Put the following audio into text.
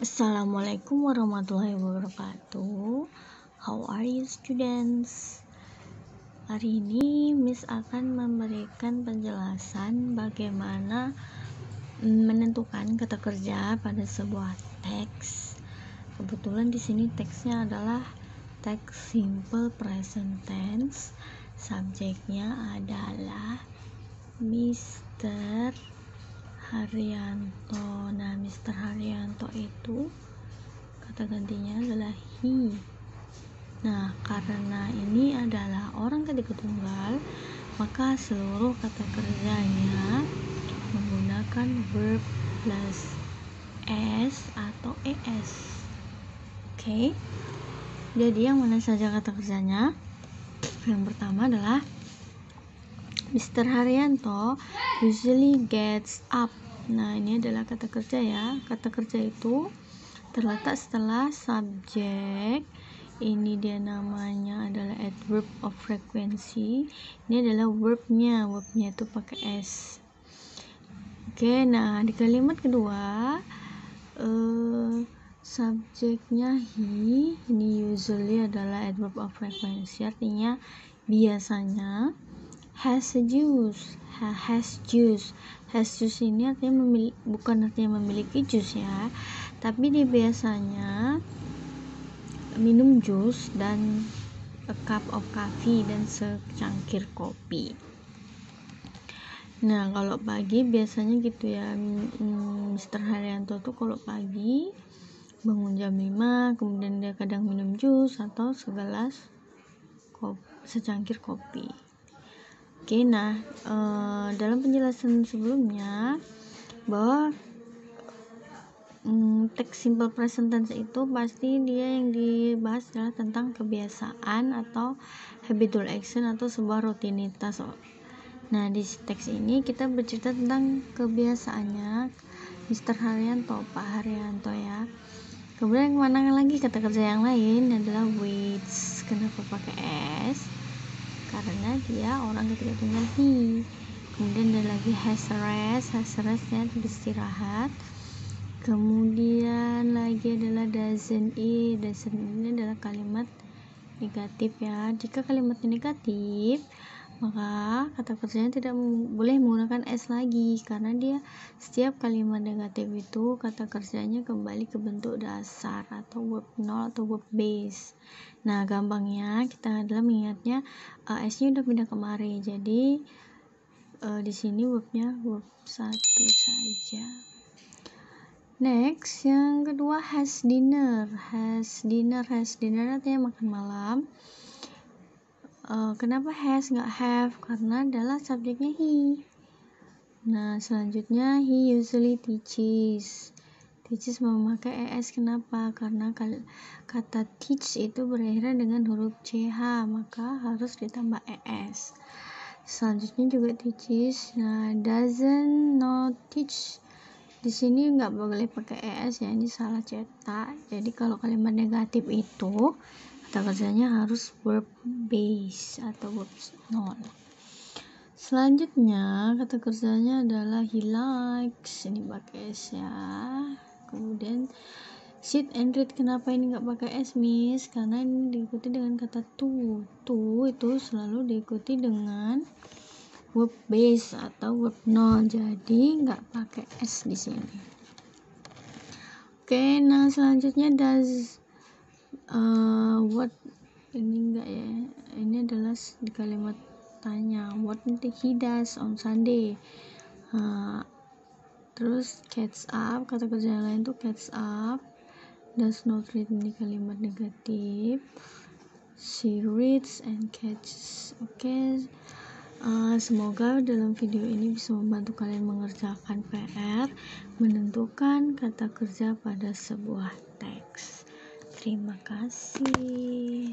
Assalamualaikum warahmatullahi wabarakatuh. How are you students? Hari ini Miss akan memberikan penjelasan bagaimana menentukan kata kerja pada sebuah teks. Kebetulan di sini teksnya adalah teks simple present tense. Subjeknya adalah Mr. Haryanto. Nah, Mr. Haryanto itu kata gantinya adalah he. Nah, karena ini adalah orang ketiga tunggal, maka seluruh kata kerjanya menggunakan verb plus s atau es. Oke. Okay? Jadi yang mana saja kata kerjanya? Yang pertama adalah Mr. Haryanto usually gets up. Nah, ini adalah kata kerja ya. Kata kerja itu terletak setelah subjek. Ini dia namanya adalah adverb of frequency. Ini adalah verbnya. Verbnya itu pakai s. Oke, nah di kalimat kedua uh, subjeknya he. Ini usually adalah adverb of frequency. Artinya biasanya has juice. Has juice. Has juice ini artinya memiliki bukan artinya memiliki jus ya. Tapi dia biasanya minum jus dan a cup of coffee dan secangkir kopi. Nah kalau pagi biasanya gitu ya Mr. Haryanto tuh kalau pagi bangun jam 5 kemudian dia kadang minum jus atau segelas kopi, secangkir kopi Oke, nah e, dalam penjelasan sebelumnya bahwa mm, teks simple present tense itu pasti dia yang dibahas adalah tentang kebiasaan atau habitual action atau sebuah rutinitas. Nah, di teks ini kita bercerita tentang kebiasaannya Mr. Haryanto, Pak Haryanto ya. Kemudian mana lagi kata kerja yang lain adalah waits. Kenapa pakai s? Karena dia orang ketiga he kemudian ada lagi has rest has rest ya beristirahat kemudian lagi adalah doesn't eat doesn't ini adalah kalimat negatif ya. Jika kalimatnya negatif maka kata kerjanya tidak boleh menggunakan s lagi karena dia setiap kalimat negatif itu kata kerjanya kembali ke bentuk dasar atau verb nol atau verb base. Nah gampangnya kita adalah mengingatnya uh, s nya udah pindah kemari. Jadi uh, di sini verbnya verb satu saja. Next yang kedua has dinner. Has dinner has dinner artinya makan malam uh, kenapa has nggak have? Karena adalah subjeknya he. Nah selanjutnya he usually teaches. Teaches memakai es kenapa? Karena kata teach itu berakhir dengan huruf ch maka harus ditambah es. Selanjutnya juga teaches nah doesn't not teach. Di sini nggak boleh pakai es ya ini salah cetak. Jadi kalau kalimat negatif itu kata kerjanya harus verb base atau verb nol selanjutnya kata kerjanya adalah he likes. Ini pakai s ya. Kemudian sit and read. Kenapa ini nggak pakai s miss? Karena ini diikuti dengan kata to. To itu selalu diikuti dengan verb base atau verb nol jadi nggak pakai s di sini. Oke nah selanjutnya does uh, what ini enggak ya. Ini adalah di kalimat tanya what he does on Sunday? Uh, terus catch up kata kerja lain tuh catch up does not read ini kalimat negatif. She reads and catches oke. Okay. uh, semoga dalam video ini bisa membantu kalian mengerjakan PR menentukan kata kerja pada sebuah teks Terima kasih.